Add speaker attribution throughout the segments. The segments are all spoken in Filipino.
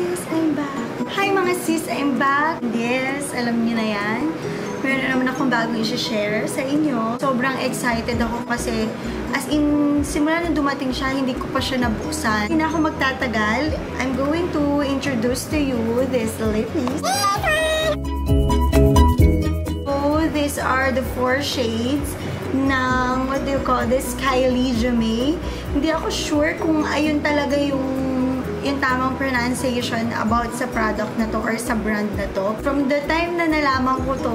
Speaker 1: sis, I'm back. Hi mga sis, I'm back. Yes, alam niyo na yan. Meron naman akong bagong i-share sa inyo. Sobrang excited ako kasi as in, simula na dumating siya, hindi ko pa siya nabuksan. Hindi na ako magtatagal. I'm going to introduce to you this lippies. So, these are the four shades ng, what do you call this, Kylie Jamae. Hindi ako sure kung ayun talaga yung yung tamang pronunciation about sa product na to or sa brand na to. From the time na nalaman ko to,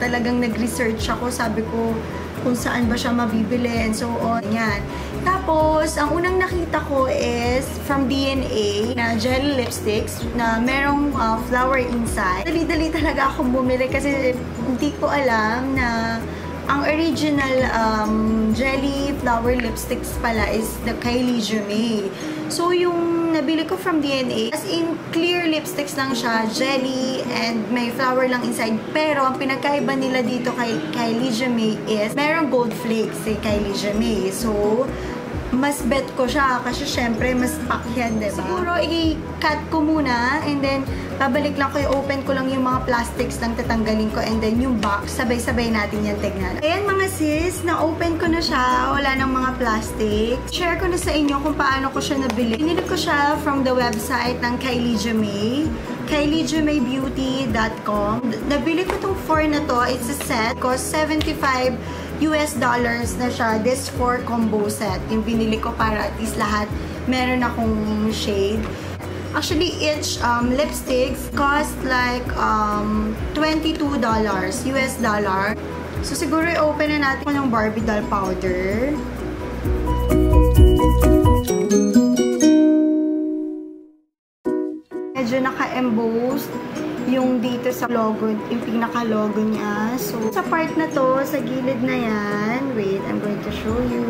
Speaker 1: talagang nag-research ako. Sabi ko kung saan ba siya mabibili and so on. Yan. Tapos, ang unang nakita ko is from DNA na jelly lipsticks na merong uh, flower inside. Dali-dali talaga ako bumili kasi hindi ko alam na ang original um, jelly flower lipsticks pala is the Kylie Jamae. So, yung nabili ko from DNA, as in, clear lipsticks lang siya, jelly, and may flower lang inside. Pero, ang pinagkaiba nila dito kay Kylie Jamae is, merong gold flakes si Kylie Jamae. So, mas bet ko siya kasi syempre mas pack yan, diba? Siguro i-cut ko muna and then babalik lang ko i-open ko lang yung mga plastics lang tatanggalin ko and then yung box, sabay-sabay natin yan tignan. Ayan mga sis, na-open ko na siya, wala nang mga plastic. Share ko na sa inyo kung paano ko siya nabili. Pinili ko siya from the website ng Kylie Jamae kyliejamaibeauty.com Nabili ko tong 4 na to. It's a set. Cost 75 US dollars na siya. This 4 combo set. Yung binili ko para at least lahat meron akong shade. Actually, each um, lipsticks cost like um, $22 US dollar. So, siguro i-open na natin ko ng Barbie doll powder. medyo naka-embossed yung dito sa logo, yung pinaka-logo niya. So, sa part na to, sa gilid na yan, wait, I'm going to show you.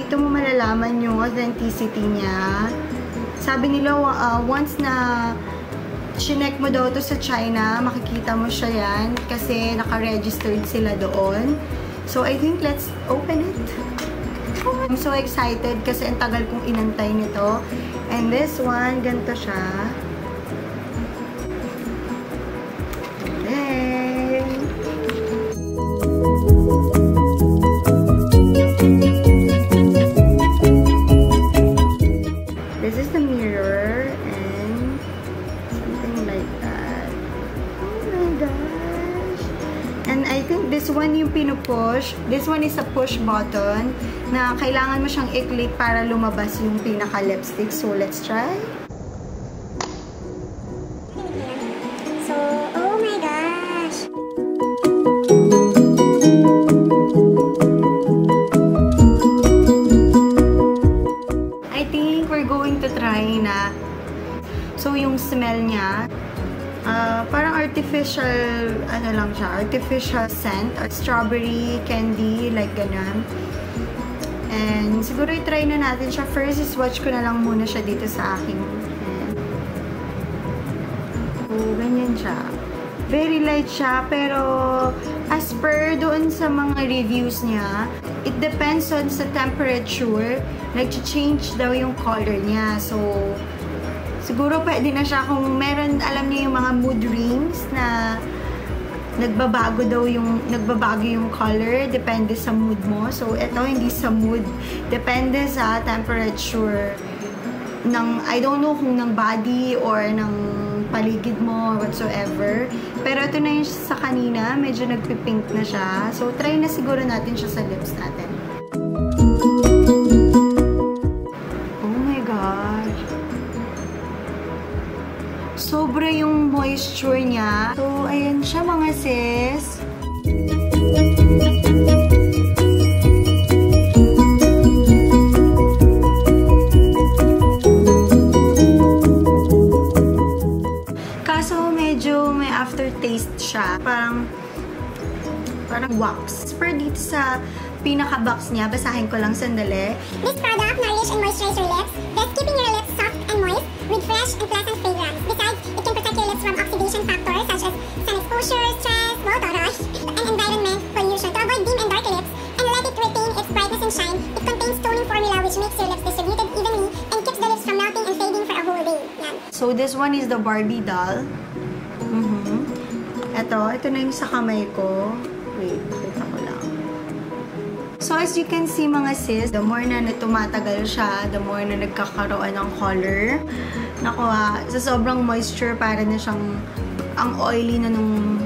Speaker 1: Dito mo malalaman yung authenticity niya. Sabi nila, uh, once na chinek mo daw to sa China, makikita mo siya yan kasi naka-registered sila doon. So, I think let's open it. I'm so excited kasi ang tagal kong inantay nito. And this one, ganito siya. This one is a push button na kailangan mo siyang i-click para lumabas yung pinaka-lipstick. So, let's try.
Speaker 2: So, oh my gosh!
Speaker 1: I think we're going to try na. So, yung smell niya, artificial, ano lang siya, artificial scent, or strawberry, candy, like ganun. And siguro i-try na natin siya. First is watch ko na lang muna siya dito sa aking hand. So, ganyan siya. Very light siya, pero as per doon sa mga reviews niya, it depends on sa temperature, nag-change daw yung color niya. So, Siguro pwede na siya kung meron, alam niyo yung mga mood rings na nagbabago daw yung nagbabago yung color depende sa mood mo. So ito hindi sa mood, depende sa temperature ng I don't know kung ng body or ng paligid mo whatsoever. Pero ito na yung sa kanina, medyo nagpipink na siya. So try na siguro natin siya sa lips natin. Moisture niya. So, ayan siya mga sis. Kaso medyo may aftertaste siya. Parang parang wax. Per dito sa pinaka-box niya, basahin ko lang sandali.
Speaker 2: This product nourish and moisturize your lips, thus keeping your lips
Speaker 1: this one is the Barbie doll. Mm-hmm. Ito, ito na yung sa kamay ko. Wait, kita ko lang. So, as you can see mga sis, the more na tumatagal siya, the more na nagkakaroon ng color. Naku ha, sa sobrang moisture, para na siyang ang oily na nung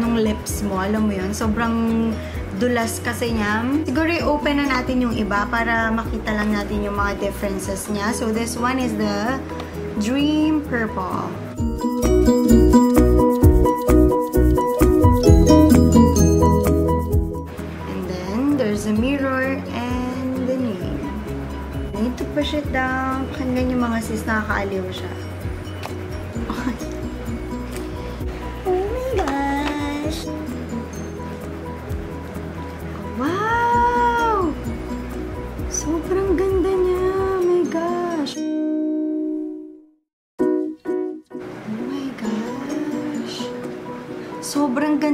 Speaker 1: nung lips mo, alam mo yun, sobrang dulas kasi niya. Siguro i-open na natin yung iba para makita lang natin yung mga differences niya. So, this one is the Dream Purple. And then, there's a mirror and the name. Need to push it down. Pakinggan yung mga sis, nakakaaliw siya. oh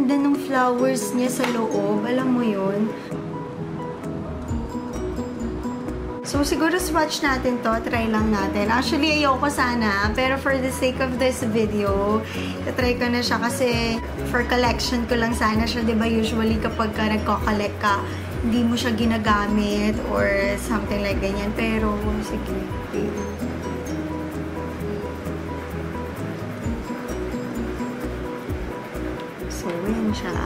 Speaker 1: ganda ng flowers niya sa loob. Alam mo yun? So, siguro swatch natin to. Try lang natin. Actually, ayoko sana. Pero for the sake of this video, try ko na siya kasi for collection ko lang sana siya. ba diba, usually kapag ka nagko-collect ka, hindi mo siya ginagamit or something like ganyan. Pero, sige. So, yan siya.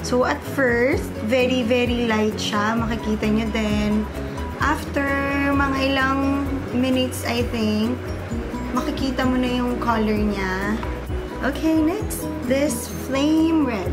Speaker 1: So, at first, very, very light siya. Makikita nyo din. After mga ilang minutes, I think, makikita mo na yung color niya. Okay, next. This flame red.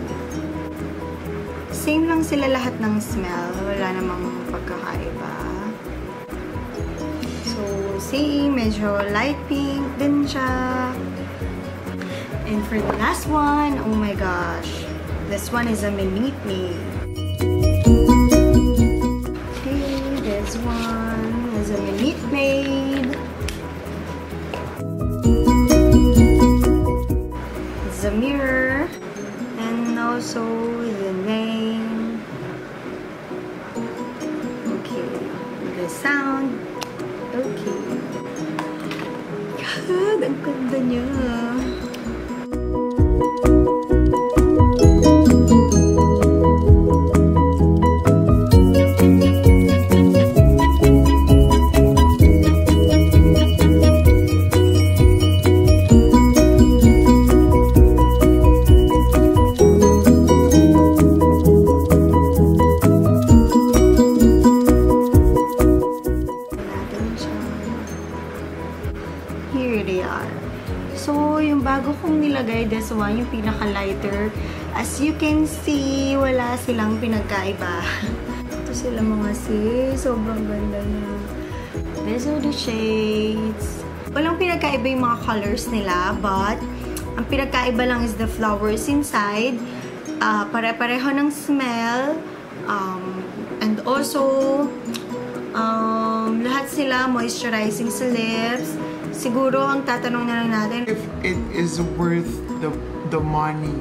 Speaker 1: Same lang sila lahat ng smell. Wala namang pagkakaiba. So, same. Medyo light pink din siya. And for the last one, oh my gosh. This one is a Minute Maid. God, ang ganda niya. natin one, yung pinaka-lighter. As you can see, wala silang pinagkaiba. Ito sila mga sis. Sobrang ganda niya. These are the shades. Walang pinagkaiba yung mga colors nila, but ang pinagkaiba lang is the flowers inside. Uh, pare-pareho ng smell. Um, and also, um, lahat sila moisturizing sa lips. Siguro, ang tatanong na lang natin,
Speaker 3: if it is worth the the money.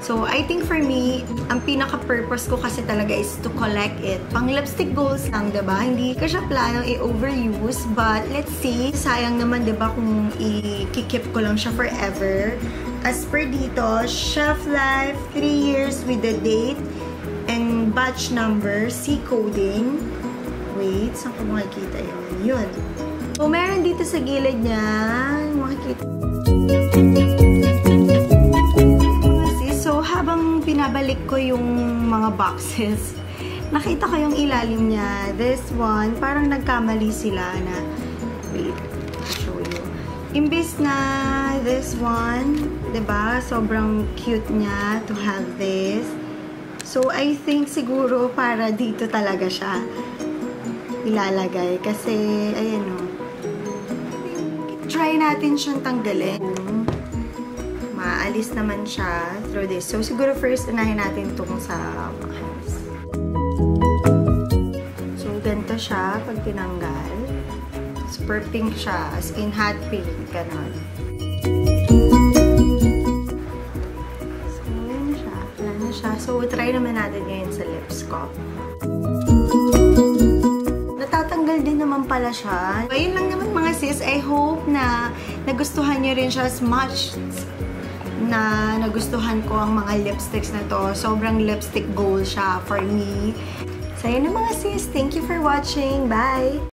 Speaker 1: So, I think for me, ang pinaka-purpose ko kasi talaga is to collect it. Pang lipstick goals lang, ba? Hindi ko siya plano i-overuse, but let's see. Sayang naman, ba, kung i-keep ko lang siya forever. As per dito, shelf life, 3 years with the date and batch number, C coding. Wait, saan ko makikita yun? Yun. So, meron dito sa gilid niya, makikita. So, habang pinabalik ko yung mga boxes, nakita ko yung ilalim niya. This one, parang nagkamali sila na, wait, show you. Imbis na this one, ba Sobrang cute niya to have this. So, I think siguro para dito talaga siya ilalagay. Kasi, ayan o. Try natin siyang tanggalin. Maalis naman siya through this. So, siguro first, unahin natin itong sa hands. So, ganito siya pag tinanggal. Super pink siya. As in, hot pink. Ganon. So, yun siya. Wala na siya. So, try naman natin ngayon sa lips ko. Natatanggal din naman pala siya. Ayun lang naman mga sis. I hope na nagustuhan niyo rin siya as much na nagustuhan ko ang mga lipsticks na to. Sobrang lipstick goal siya for me. So, yun mga sis. Thank you for watching. Bye!